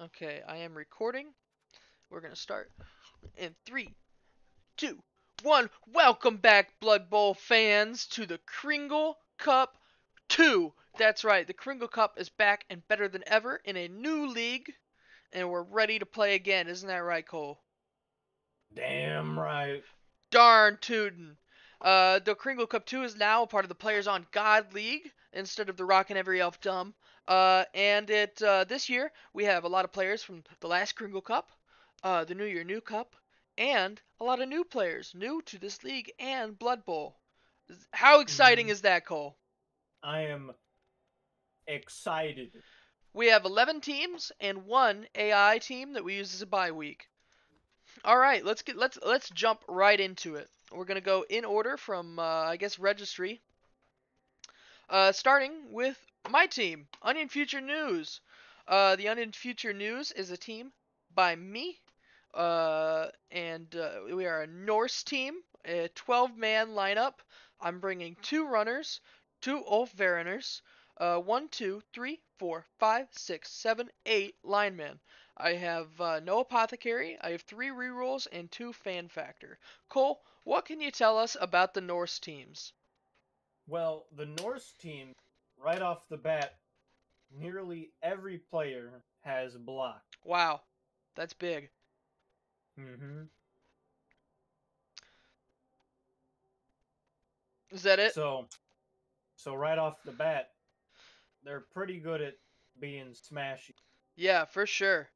Okay, I am recording. We're gonna start in three, two, one. Welcome back, Blood Bowl fans, to the Kringle Cup 2. That's right, the Kringle Cup is back and better than ever in a new league, and we're ready to play again. Isn't that right, Cole? Damn right. Darn tootin'. Uh, the Kringle Cup 2 is now a part of the Players on God League instead of the Rockin' Every Elf Dumb. Uh, and it uh, this year we have a lot of players from the last Kringle Cup, uh, the New Year New Cup, and a lot of new players new to this league and Blood Bowl. How exciting Mhm. is that, Cole? I am excited. We have 11 teams and one AI team that we use as a bye week. All right, let's get let's let's jump right into it. We're gonna go in order from uh, I guess registry. Uh, starting with my team, Onion Future News. Uh, the Onion Future News is a team by me, uh, and uh, we are a Norse team, a 12-man lineup. I'm bringing two runners, two Ulfwereners, uh, one, two, three, four, five, six, seven, eight linemen. I have uh, no apothecary. I have three rerolls and two fan factor. Cole, what can you tell us about the Norse teams? Well, the Norse team, right off the bat, nearly every player has block. Wow, that's big. Mm-hmm. Is that it? So, so right off the bat, they're pretty good at being smashy. yeah, for sure.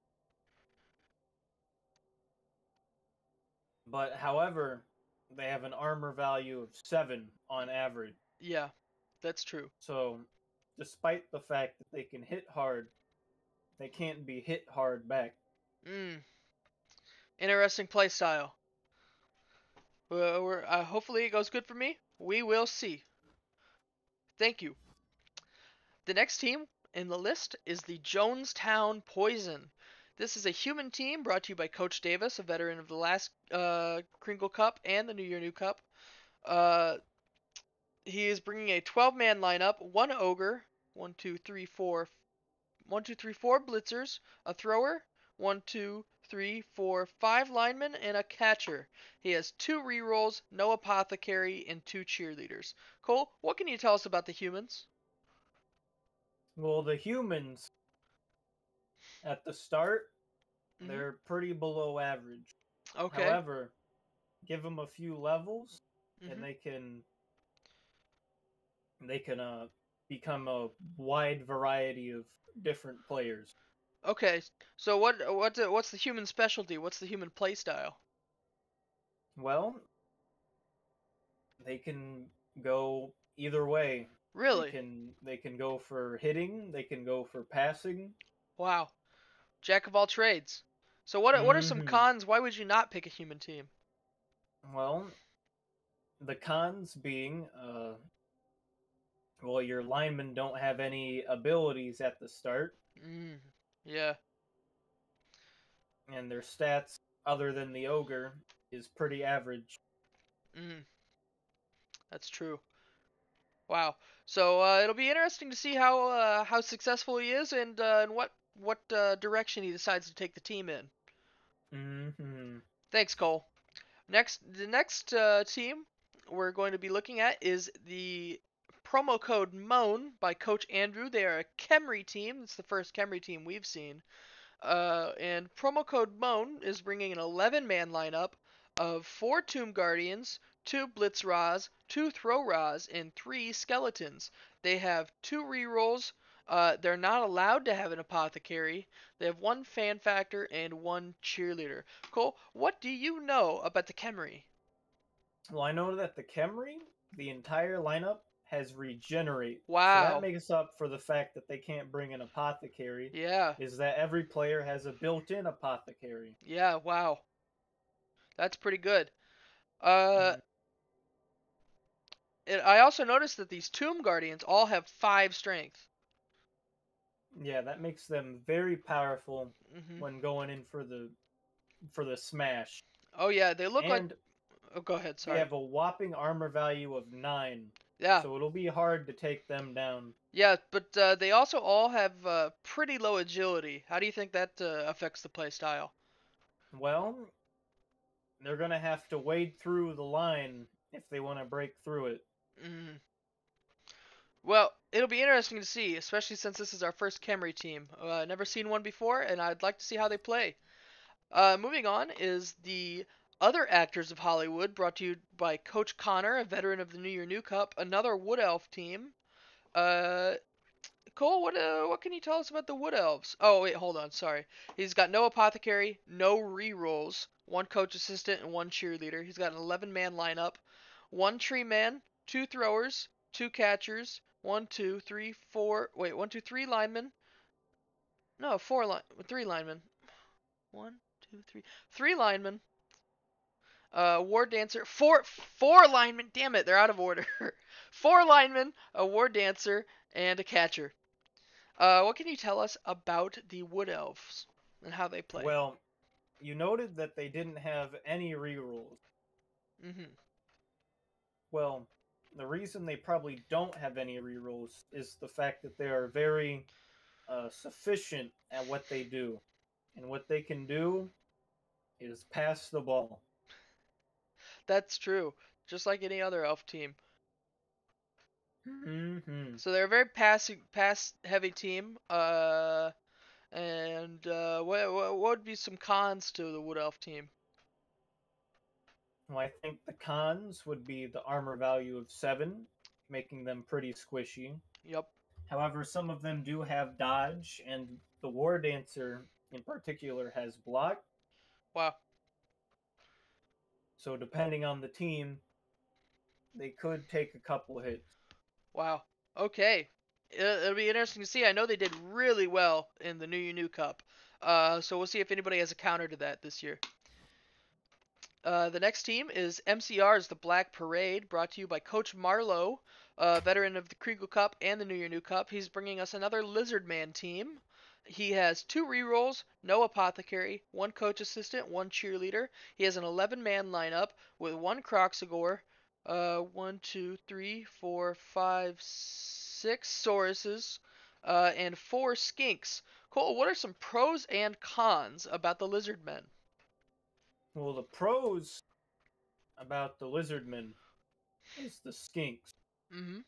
But however, they have an armor value of seven on average. Yeah, that's true. So, despite the fact that they can hit hard, they can't be hit hard back. Mm. Interesting play style. Well, we're, uh, hopefully it goes good for me. We will see. Thank you. The next team in the list is the Jonestown Poison. This is a human team brought to you by Coach Davis, a veteran of the last uh, Kringle Cup and the New Year New Cup. Uh, he is bringing a 12-man lineup, one ogre, one, two, three, four, one, two, three, four blitzers, a thrower, one, two, three, four, five linemen, and a catcher. He has two rerolls, no apothecary, and two cheerleaders. Cole, what can you tell us about the humans? Well, the humans at the start, Mhm. they're pretty below average. Okay. However, give them a few levels, Mhm. and they can they can uh become a wide variety of different players. Okay. So what what what's the human specialty? What's the human play style? Well, they can go either way. Really? They can they can go for hitting, they can go for passing. Wow. Jack of all trades. So what are- what are some Mhm. cons? Why would you not pick a human team? Well, the cons being, uh, well, your linemen don't have any abilities at the start, Mm. Yeah. and their stats, other than the ogre, is pretty average. Mm. That's true. Wow. So uh, it'll be interesting to see how uh, how successful he is and uh, and what what uh, direction he decides to take the team in. hmm Thanks, Cole. Next, the next uh, team we're going to be looking at is the promo code MOAN by Coach Andrew. They are a Khemri team. It's the first Khemri team we've seen. Uh, and promo code MOAN is bringing an 11-man lineup of four Tomb Guardians, two Blitz-Ras, two Thro-Ras, and three Skeletons. They have two rerolls. Uh, they're not allowed to have an apothecary. They have one fan factor and one cheerleader. Cole, what do you know about the Khemri? Well, I know that the Khemri, the entire lineup, has regenerate. So Wow. that makes up for the fact that they can't bring an apothecary. Yeah, Is that every player has a built-in apothecary? yeah, wow. That's pretty good. Uh, it, I also noticed that these Tomb Guardians all have five strength. Yeah, that makes them very powerful hmm when going in for the for the smash. Oh yeah, they look like. Oh, go ahead. Sorry. They have a whopping armor value of nine. Yeah, So it'll be hard to take them down. yeah, but uh, they also all have uh, pretty low agility. How do you think that uh, affects the play style? Well, they're gonna have to wade through the line if they want to break through it. Mm. Well, it'll be interesting to see, especially since this is our first Khemri team. Uh, never seen one before, and I'd like to see how they play. Uh, moving on is the other actors of Hollywood, brought to you by Coach Connor, a veteran of the New Year New Cup, another Wood Elf team. Uh, Cole, what uh, what can you tell us about the Wood Elves? Oh wait, hold on, sorry. He's got no apothecary, no re-rolls, one coach assistant, and one cheerleader. He's got an 11-man lineup, one tree man, two throwers, two catchers, one, two, three, four. Wait, one, two, three linemen. No, four line, three linemen. One, two, three, three linemen. Uh, war dancer, four, four linemen. Damn it, they're out of order. four linemen, a war dancer, and a catcher. Uh, what can you tell us about the wood elves and how they play? Well, you noted that they didn't have any rerolls. mm-hmm. Well, the reason they probably don't have any rerolls is the fact that they are very uh, sufficient at what they do. And what they can do is pass the ball. That's true. Just like any other elf team. Mm-hmm. So they're a very pass pass heavy team. Uh, and uh, what, what would be some cons to the wood elf team? Well, I think the cons would be the armor value of seven, making them pretty squishy. Yep. However, some of them do have dodge, and the War Dancer in particular has block. Wow. So, depending on the team, they could take a couple hits. Wow. Okay. It, it'll be interesting to see. I know they did really well in the New Year New Cup. Uh, so we'll see if anybody has a counter to that this year. Uh, the next team is MCR's The Black Parade, brought to you by Coach Marlowe, uh, veteran of the Kringle Cup and the New Year New Cup. He's bringing us another Lizard Man team. He has two rerolls, no apothecary, one coach assistant, one cheerleader. He has an 11 man lineup with one Kroxigor, uh, one, two, three, four, five, six Sauruses, uh, and four Skinks. Cole, what are some pros and cons about the Lizard Men? Well, the pros about the Lizardmen is the Skinks. Mm-hmm.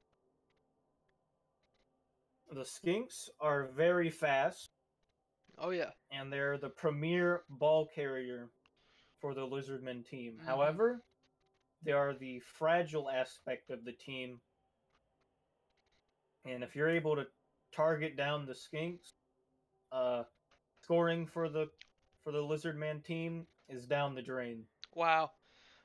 The Skinks are very fast, Oh yeah. and they're the premier ball carrier for the Lizardmen team. Mhm. However, they are the fragile aspect of the team. And if you're able to target down the Skinks, uh, scoring for the for the Lizardman team is down the drain. Wow.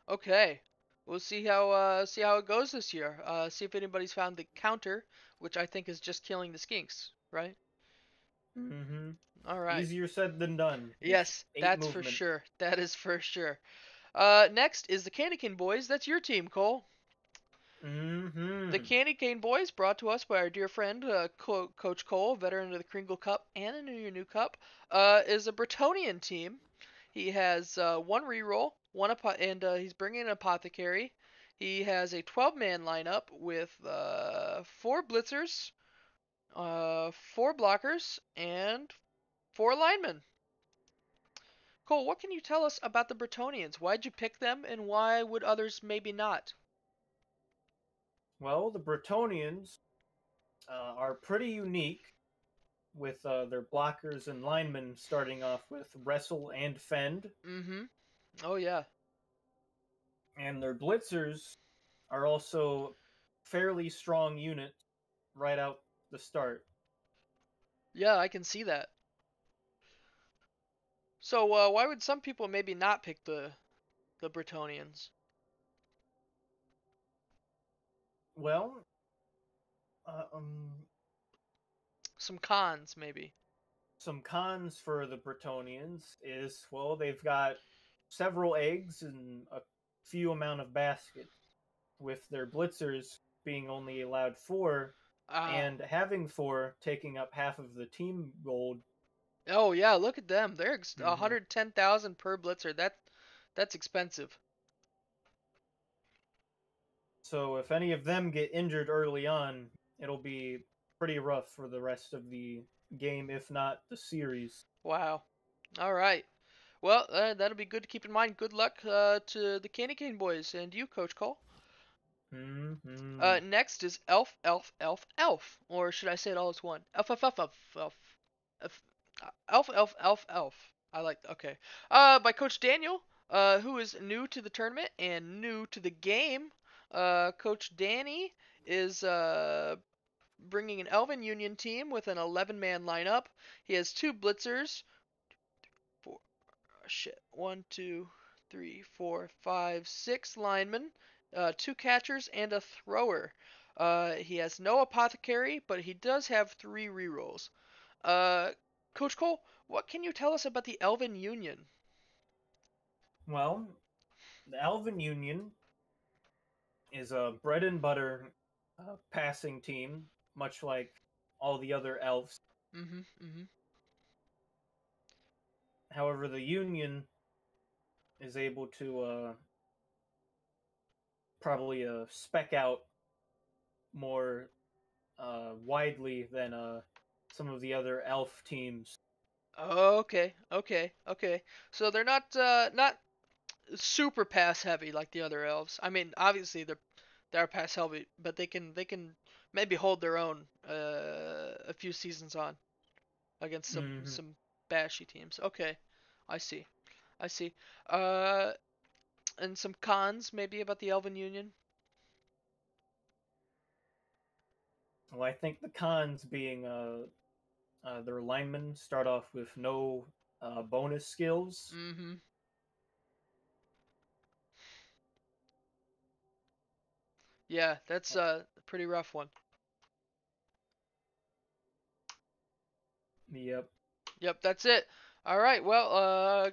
Okay. We'll see how uh, see how it goes this year. Uh, see if anybody's found the counter, which I think is just killing the skinks, right? Mm-hmm. All right. Easier said than done. Yes, eight that's for sure. That is for sure. Uh, next is the Candy Cane Boys. That's your team, Cole. Mm-hmm. The Candy Cane Boys, brought to us by our dear friend uh, Co- Coach Cole, veteran of the Kringle Cup and the New Year New Cup, uh, is a Bretonnian team. He has uh, one reroll, one apo- and uh, he's bringing an apothecary. He has a 12-man lineup with uh, four blitzers, uh, four blockers, and four linemen. Cole, what can you tell us about the Bretonnians? Why'd you pick them, and why would others maybe not? Well, the Bretonnians uh, are pretty unique with uh, their blockers and linemen starting off with wrestle and fend, Mm-hmm. Oh yeah. and their blitzers are also fairly strong units right out the start. Yeah, I can see that. So, uh, why would some people maybe not pick the the Bretonnians? Well, uh, um, Some cons, maybe. some cons for the Bretonnians is well, they've got several eggs and a few amount of basket, with their blitzers being only allowed four, Ah. and having four taking up half of the team gold. oh yeah, look at them. They're ex- Mhm. 110,000 per blitzer. That that's expensive. So if any of them get injured early on, it'll be pretty rough for the rest of the game, if not the series. Wow. All right. Well, uh, that'll be good to keep in mind. Good luck uh, to the Candy Cane Boys and you, Coach Cole. Mm-hmm. Uh, next is Elf, Elf, Elf, Elf. Or should I say it all as one? Elf, Elf, Elf, Elf, Elf. Elf, Elf, Elf, Elf. elf. I like, okay. Uh, by Coach Daniel, uh, who is new to the tournament and new to the game. Uh, Coach Danny is uh, bringing an Elven Union team with an 11 man lineup. He has two blitzers, Shit. One, two, three, four, five, six linemen uh, two catchers, and a thrower. Uh, he has no apothecary, but he does have three rerolls. Uh, Coach Cole, what can you tell us about the Elven Union? Well, the Elven Union is a bread and butter uh, passing team, much like all the other elves. Mm-hmm. Mm-hmm. However, the Union is able to uh, probably uh, spec out more uh, widely than uh, some of the other elf teams. Okay, okay, okay. So they're not uh, not super pass heavy like the other elves. I mean, obviously they're they're pass heavy, but they can they can maybe hold their own uh, a few seasons on against some Mhm. some bashy teams. Okay, I see, I see. Uh, and some cons maybe about the Elven Union. Well, I think the cons being uh, uh, their linemen start off with no uh, bonus skills. Mm-hmm. Yeah, that's uh, a pretty rough one. Yep. Yep, that's it. All right. Well, uh,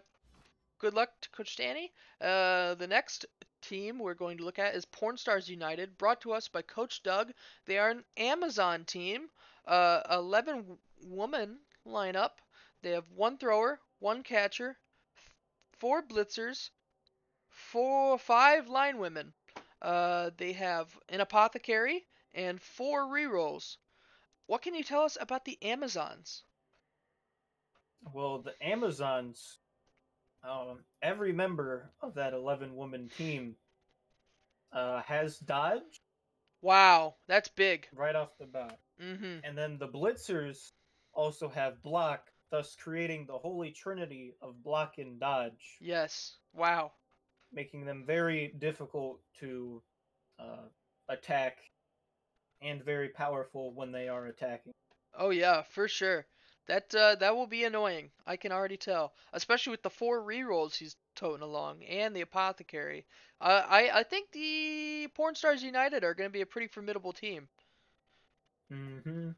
good luck to Coach Danny. Uh, the next team we're going to look at is Porn Stars United, brought to us by Coach Doug. They are an Amazon team, uh, 11 w- woman lineup. They have one thrower, one catcher, four blitzers, four, five line women. Uh, they have an apothecary and four rerolls. What can you tell us about the Amazons? Well, the Amazons, um, every member of that 11 woman team uh, has dodge Wow, that's big. right off the bat. Mm-hmm. And then the Blitzers also have block, thus creating the holy trinity of block and dodge, Yes. Wow. making them very difficult to uh, attack and very powerful when they are attacking. Oh yeah, for sure. That uh, that will be annoying. I can already tell, especially with the four rerolls he's toting along and the apothecary. Uh, I I think the Porn Stars United are going to be a pretty formidable team. hmm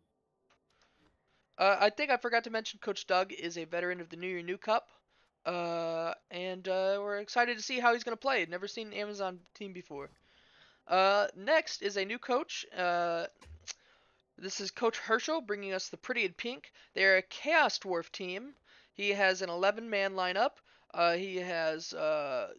Uh, I think I forgot to mention Coach Doug is a veteran of the New Year New Cup. Uh, and uh, we're excited to see how he's going to play. Never seen an Amazon team before. Uh, next is a new coach. Uh, this is Coach Herschel bringing us the Pretty in Pink. They're a Chaos Dwarf team. He has an 11 man lineup. Uh, he has uh,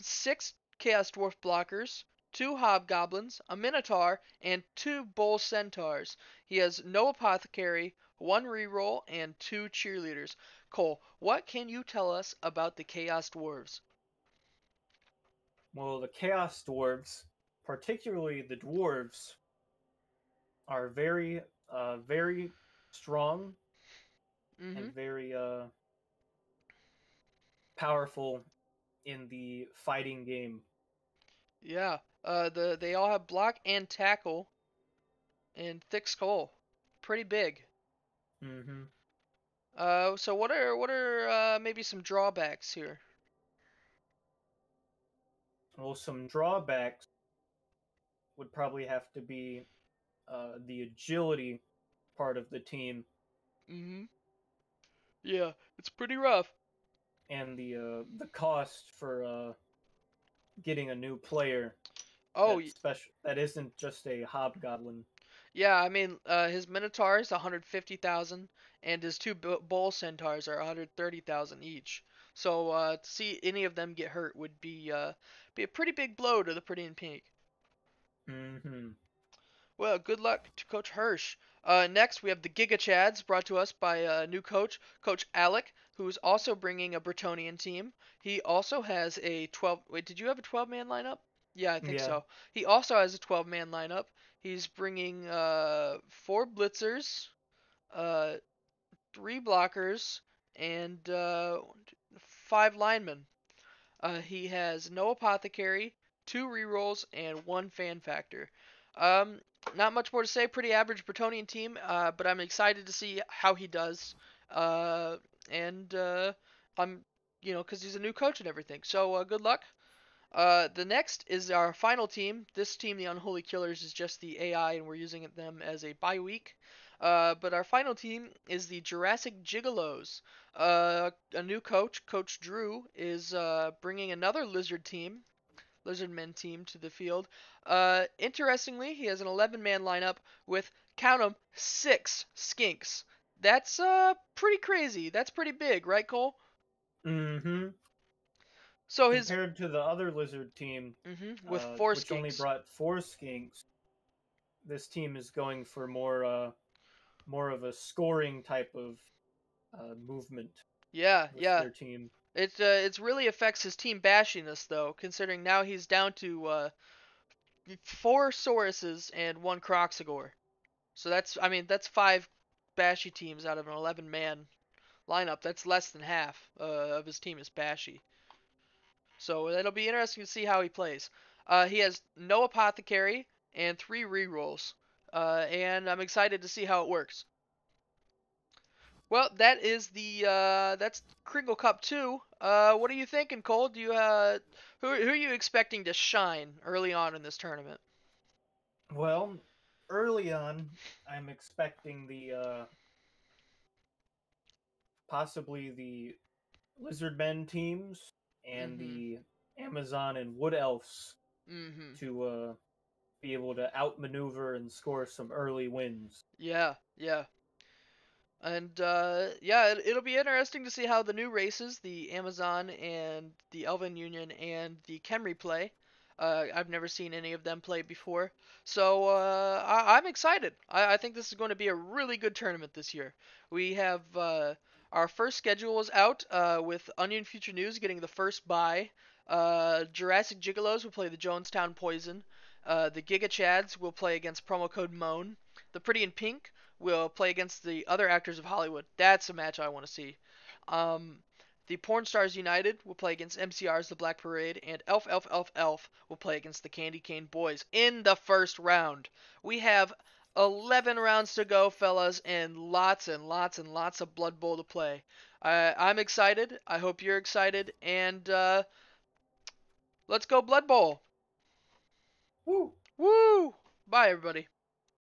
six Chaos Dwarf blockers, two Hobgoblins, a Minotaur, and two Bull Centaurs. He has no Apothecary, one reroll, and two cheerleaders. Cole, what can you tell us about the Chaos Dwarves? Well, the Chaos Dwarves, particularly the dwarves, are very, uh, very strong Mm-hmm. and very uh, powerful in the fighting game. Yeah. Uh, the they all have block and tackle, and thick skull, pretty big. hmm Uh, so what are what are uh, maybe some drawbacks here? Well, some drawbacks would probably have to be uh, the agility part of the team Mm-hmm. Yeah, it's pretty rough. and the uh, the cost for uh, getting a new player. Oh, special. That isn't just a hobgoblin. Yeah, I mean, uh, his Minotaur is 150,000, and his two bu- Bull Centaurs are 130,000 each. So uh, to see any of them get hurt would be uh, be a pretty big blow to the Pretty in Pink. Mm-hmm. Well, good luck to Coach Hirsch. Uh, next, we have the Gigachads, brought to us by a new coach, Coach Alec, who's also bringing a Bretonnian team. He also has a 12. Wait, did you have a 12 man lineup? Yeah, I think Yeah. so. He also has a 12 man lineup. He's bringing uh, four blitzers, uh, three blockers, and uh, five linemen. Uh, he has no apothecary, two rerolls, and one fan factor. Um, not much more to say. Pretty average Bretonnian team, uh, but I'm excited to see how he does. Uh, and uh, I'm, you know, because he's a new coach and everything. So uh, good luck. Uh, the next is our final team. This team, the Unholy Killers, is just the AI, and we're using them as a bye week. Uh, but our final team is the Jurassic Jiggalos. Uh, a new coach, Coach Drew, is uh, bringing another lizard team, lizard men team, to the field. Uh, interestingly, he has an 11 man lineup with, count 'em, six skinks. That's uh, pretty crazy. That's pretty big, right, Cole? Mm-hmm. So his. Compared to the other lizard team, mm-hmm, with uh, four which only brought four skinks, this team is going for more, uh, more of a scoring type of uh, movement. yeah, With yeah. Their team. It uh, it really affects his team bashiness though, considering now he's down to uh, four Sauruses and one Kroxigor. So that's I mean that's five bashy teams out of an 11 man lineup. That's less than half uh, of his team is bashy. So it'll be interesting to see how he plays. Uh, he has no apothecary and three rerolls, uh, and I'm excited to see how it works. Well, that is the uh, that's Kringle Cup two. Uh, what are you thinking, Cole? Do you uh, who who are you expecting to shine early on in this tournament? Well, early on, I'm expecting the uh, possibly the lizard men teams and Mhm. the Amazon and Wood Elves Mm-hmm. to uh, be able to outmaneuver and score some early wins. Yeah, yeah. And uh, yeah, it, it'll be interesting to see how the new races, the Amazon and the Elven Union and the Khemri play. Uh, I've never seen any of them play before, so uh, I, I'm excited. I, I think this is going to be a really good tournament this year. We have uh, our first schedule is out uh, with Onion Future News getting the first bye. Uh, Jurassic Jiggalos will play the Jonestown Poison. The Gigachads will play against promo code MOAN. The Pretty in Pink will play against the other actors of Hollywood. That's a match I want to see. Um, the Porn Stars United will play against MCR's The Black Parade, and Elf Elf Elf Elf will play against the Candy Cane Boys in the first round. We have 11 rounds to go, fellas, and lots and lots and lots of Blood Bowl to play. I, I'm excited. I hope you're excited, and uh, let's go Blood Bowl. Woo! Woo! Bye, everybody.